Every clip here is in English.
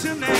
Chanel.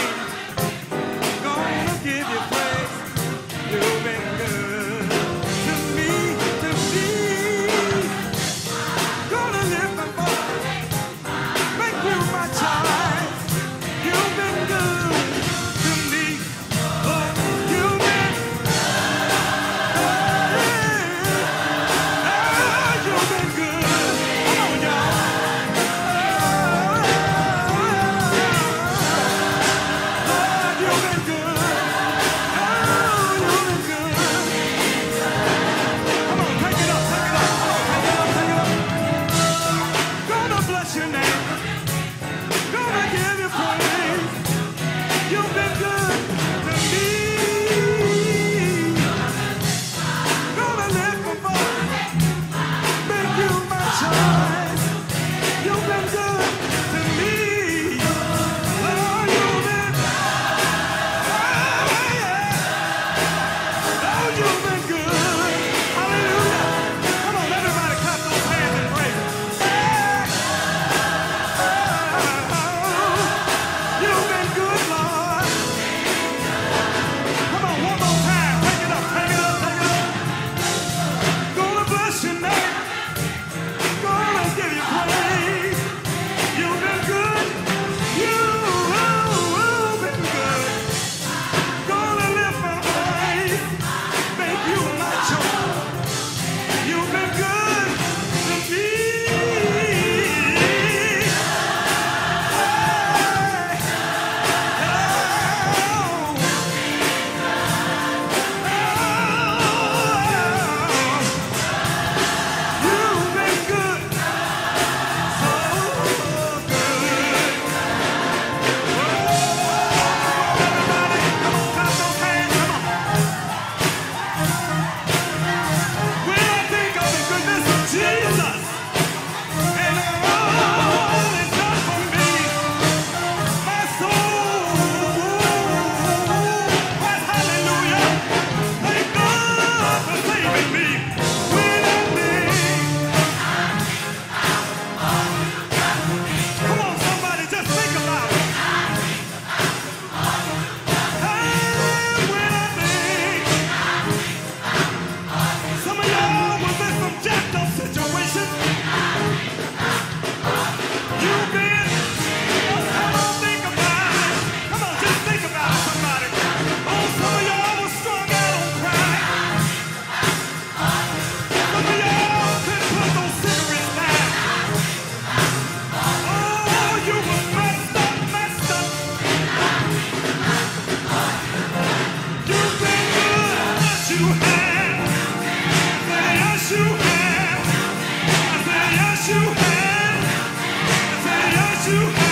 to